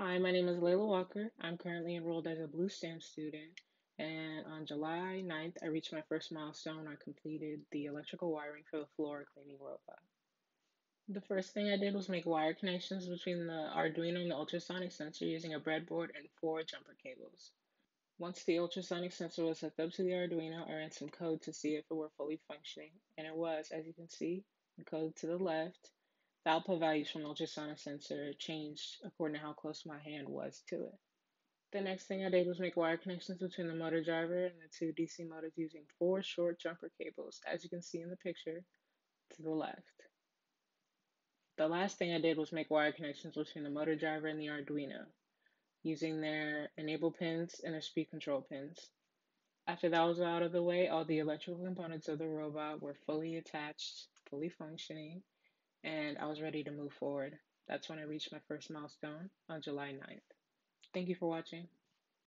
Hi, my name is Laila Walker. I'm currently enrolled as a BlueStamp student, and on July 9th, I reached my first milestone. I completed the electrical wiring for the floor cleaning robot. The first thing I did was make wire connections between the Arduino and the ultrasonic sensor using a breadboard and four jumper cables. Once the ultrasonic sensor was hooked up to the Arduino, I ran some code to see if it were fully functioning, and it was, as you can see, the code to the left. The output values from ultrasonic sensor changed according to how close my hand was to it. The next thing I did was make wire connections between the motor driver and the two DC motors using four short jumper cables, as you can see in the picture to the left. The last thing I did was make wire connections between the motor driver and the Arduino using their enable pins and their speed control pins. After that was out of the way, all the electrical components of the robot were fully attached, fully functioning, and I was ready to move forward. That's when I reached my first milestone on July 9th. Thank you for watching.